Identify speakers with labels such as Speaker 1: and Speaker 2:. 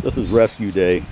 Speaker 1: This is rescue day.